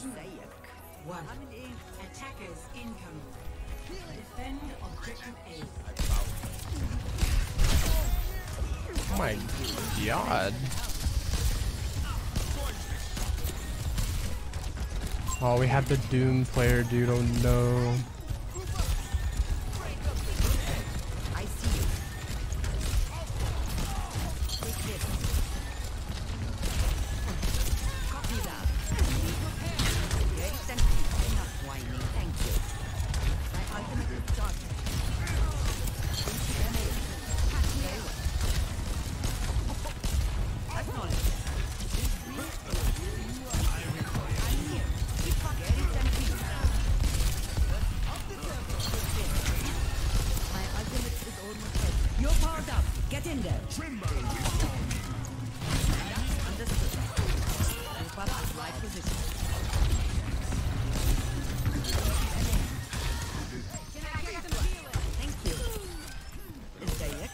One. Attackers incoming. Defend objective A. Oh my god. Oh, we have the Doom player, dude. Oh no.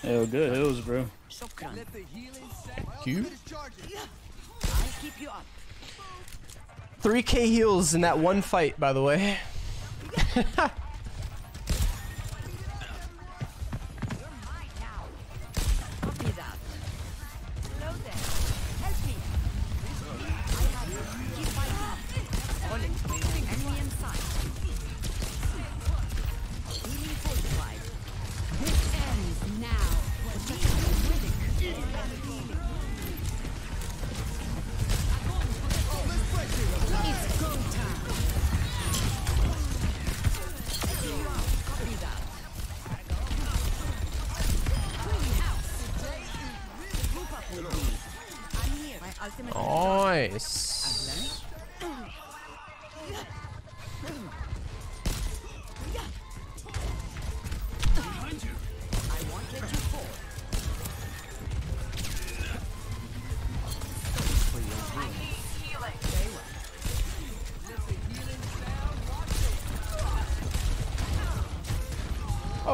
Is there yet? Hell, good hills, bro. Shukran. Cute. You 3k heals in that one fight, by the way.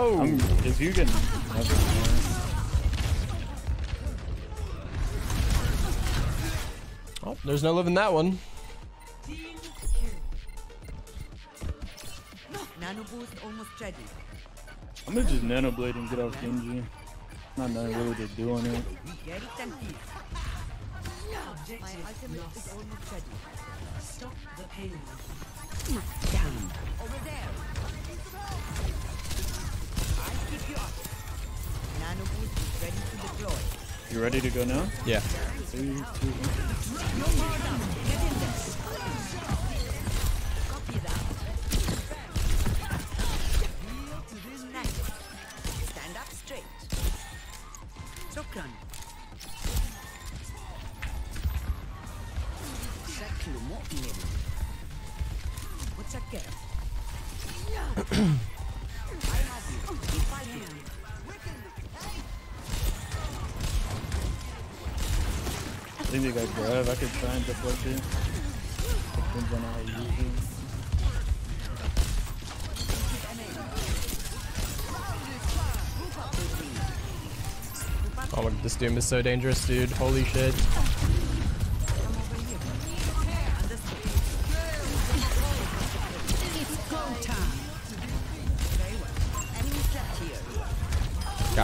Oh. I'm, if you can oh, there's no living that one. Nano boost almost ready. I'm gonna just nano blade and get off Genji. Not nothing really to do on it. Very tempting. My ultimate is almost ready. Stop the payload. Down. Over there. I'll keep you up. Nano boost is ready to deploy. You ready to go now? Yeah. Three, two, one. I think they got grab. I could try and deflect it. Depends on how you use it. Oh, this Doom is so dangerous, dude. Holy shit.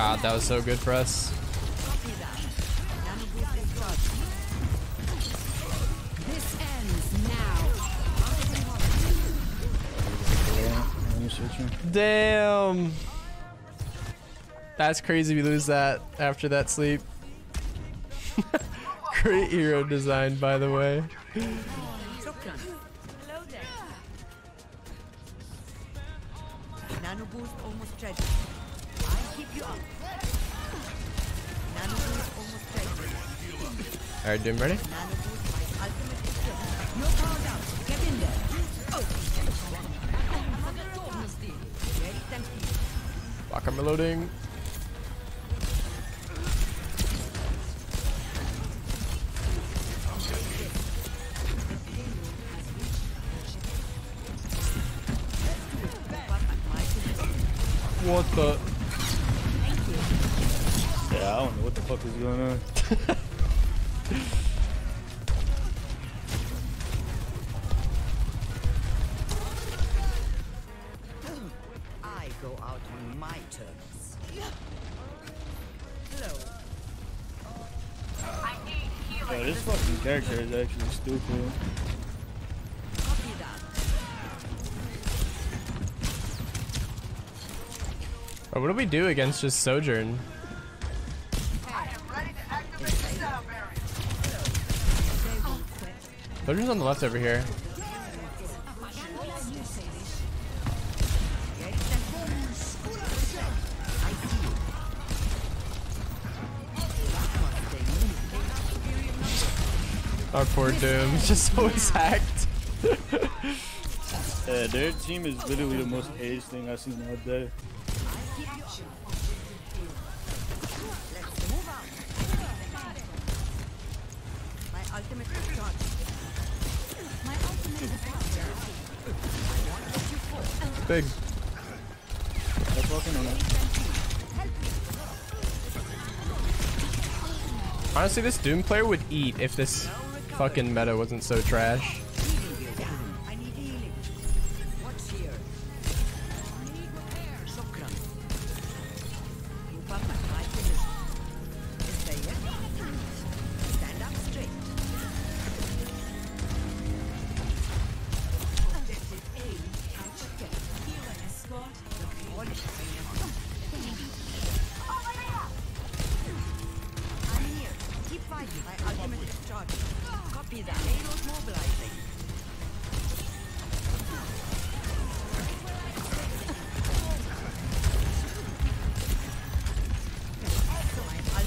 God, that was so good for us. Damn. That's crazy we lose that after that sleep. Great hero design, by the way. Nano boost almost. Oh. Very tempting. Fuck, I'm reloading. What the? Yeah, I don't know what the fuck is going on. Yo, this fucking character is actually stupid. What do we do against just Sojourn? Sojourn's on the left over here. Our poor Doom, just always hacked. Yeah, their team is literally the most aged thing I've seen all day. Out. My ultimate is charged. My ultimate is Big. That's walking on that. Honestly, this Doom player would eat if this fucking meta wasn't so trash.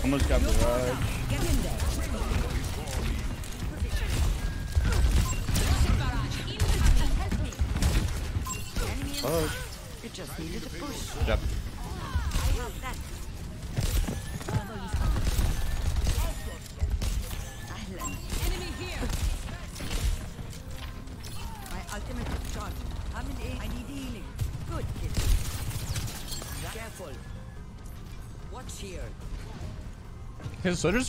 Almost got barrage. Get in there. Enemy in Fuck. It just needed a push. Good ultimate shot. I'm need healing. Good kid. Careful. Watch here.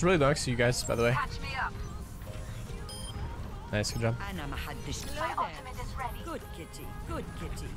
Really nice to you guys, by the way. Catch me up. Nice, good job. My ultimate is ready. Good kitty, good kitty.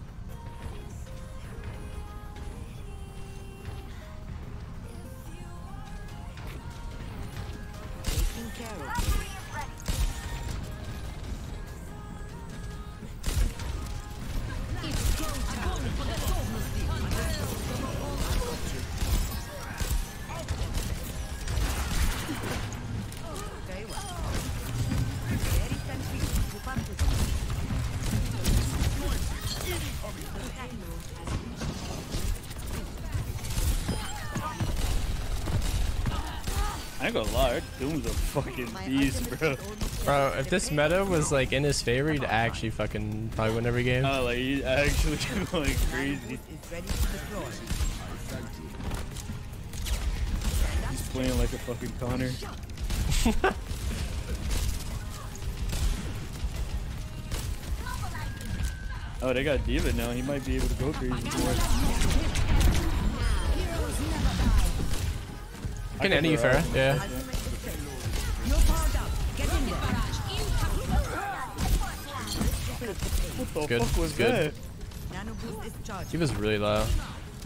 Gonna lie, Doom's a fucking beast, bro. Bro, if this meta was like in his favor, he'd actually fucking probably win every game. Oh, like he's actually going crazy. Is ready to deploy. He's playing like a fucking Connor. oh, they got D.Va now. He might be able to go crazy more. Can any fair? Yeah. No power down. Get in there. What the Good, fuck was good. that? Nano boost is charged. He was really low.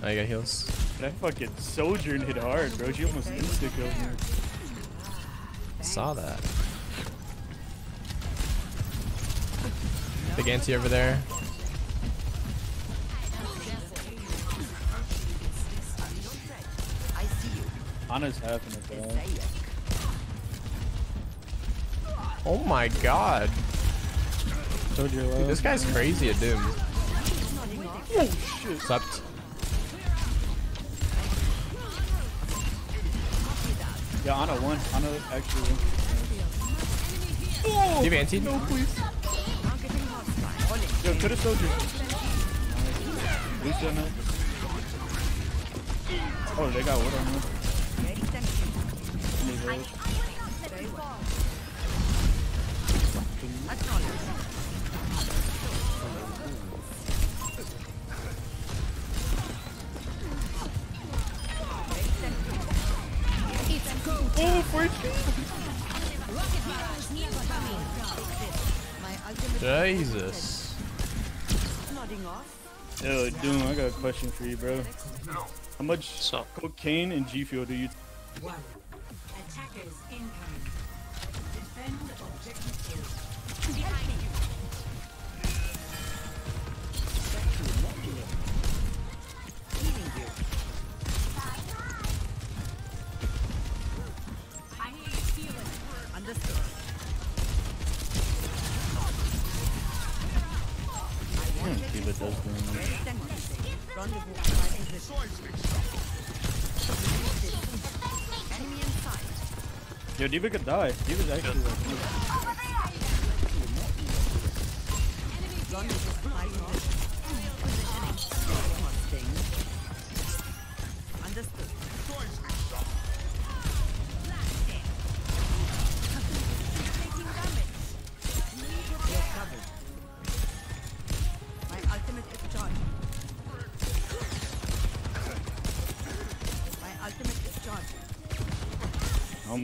I got heals. That fucking Sojourn hit hard, bro. She almost insta killed me. Saw that. Big anti over there. You. Ana's half in it, though. Say it. Oh my god. Dude, this guy's crazy at Doom. Oh, Slept. Yeah, Ana won. Ana actually won. Do you have anti? Targeting hostile. On it. Yo, could have Soldier. Lucio now. Oh, they got what on them. Very sensitive. Very well. Acknowledge. My ultimate Jesus. Yo, Doom, I got a question for you, bro. How much cocaine and G Fuel do you One. Yo, D.Va could die. D.Va's actually like, Rendezvous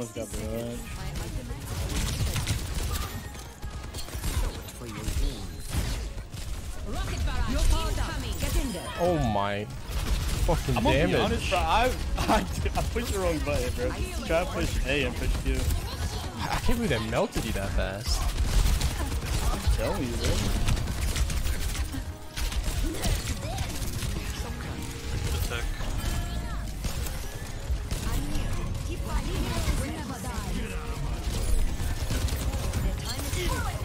up. Get in there. Oh my fucking I'm gonna damage. be honest, bro. I, I, I pushed the wrong button, bro. Try to push A and push Q. I can't believe that melted you that fast. Tell you, bro.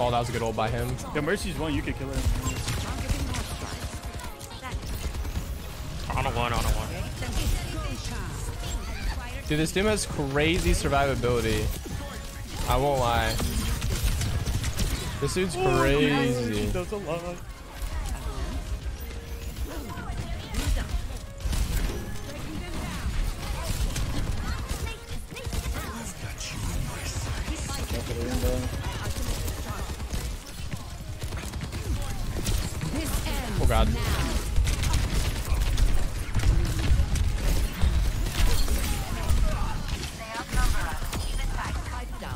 Oh, that was a good ult by him. Yo, Mercy's one. You could kill him. On a one, on a one. Dude, this Doom has crazy survivability. I won't lie. This dude's oh, She crazy. does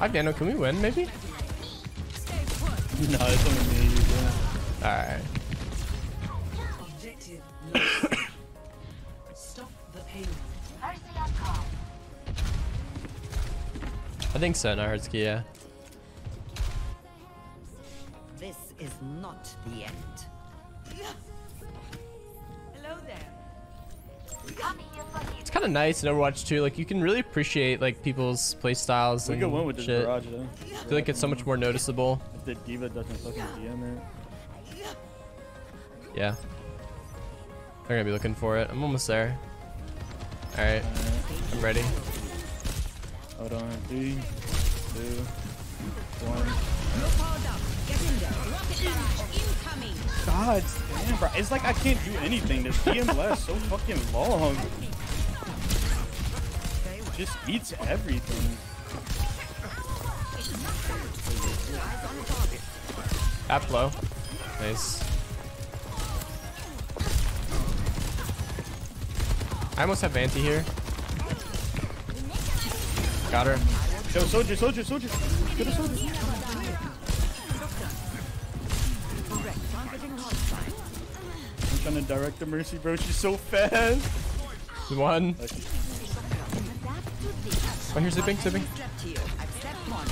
Hi Dano, can we win maybe? No, it's only me. you. Alright. Stop the payload. Mercy on call. I think so, no Herzki, yeah. This is not the end. Of nice in Overwatch 2. Like, you can really appreciate, like, people's playstyles We and could win with this shit. barrage, though. I feel like it's so much more noticeable. If the D.Va doesn't fucking DM it. Yeah. They're gonna be looking for it. I'm almost there. Alright, Alright, I'm ready. hold on. Three, two, one. You're powered up. Get in there. Rocket barrage incoming. God damn, bro. It's like I can't do anything. This DM lasts so fucking long. Just eats everything. On low. Nice. I almost have Anti here. Got her. Yo, soldier, soldier, soldier. Get a soldier. Correct. Targeting hostile. I'm trying to direct the Mercy, bro. She's so fast. One. Uh, to this. Oh, here's zipping, zipping. Slept here. I've slept one.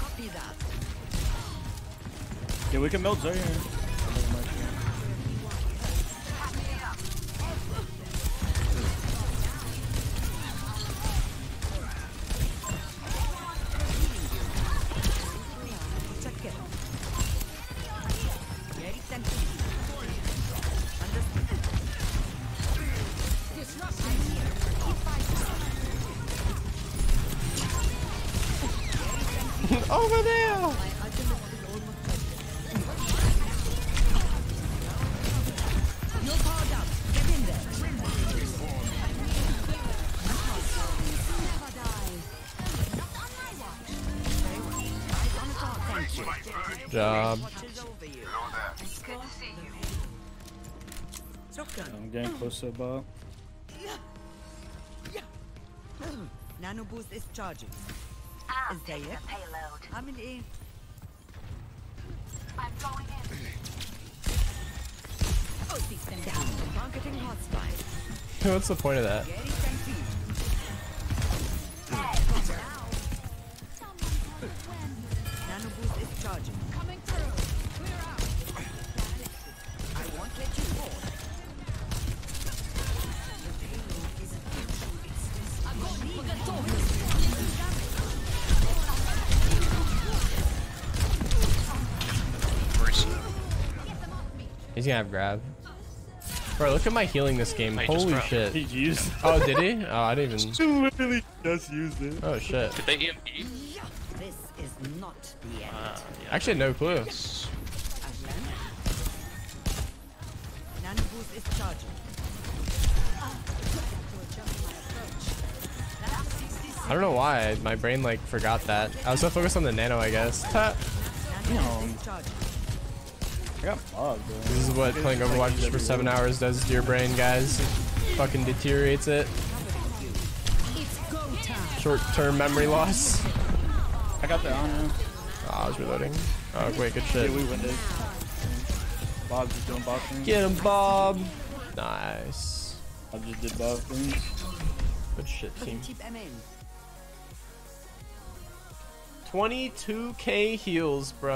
Copy that. Yeah, we can melt Zarya. See there! Shotgun. I'm getting close to the ball. Nano boost is charging. I'll Is there take yet? the payload. How many? I'm going in. Oh, system down. Targeting hostile. What's the point of that? Very fancy. Nano boost is charging. Coming through. Clear out. I won't let you fall. He's gonna have grab. Bro, look at my healing this game. I Holy shit. He used Oh, did he? Oh, I didn't even. literally just used it. Oh shit. Did they EMP? This is not the end. Uh, yeah. Actually, no clue. Again. Nano is charging. I don't know why. My brain like forgot that. I was so focused on the nano, I guess. Ha. Bugged, bro. This is what playing Overwatch just for seven hours does to your brain, guys. It fucking deteriorates it. Short-term memory loss. I got the honor. Oh, ah, I was reloading. Oh, wait, good Yeah, shit. we win this. Bob's just doing boxing. Get him, Bob. Nice. I just did both things. Good shit, team. Keep them in. 22k heals, bro.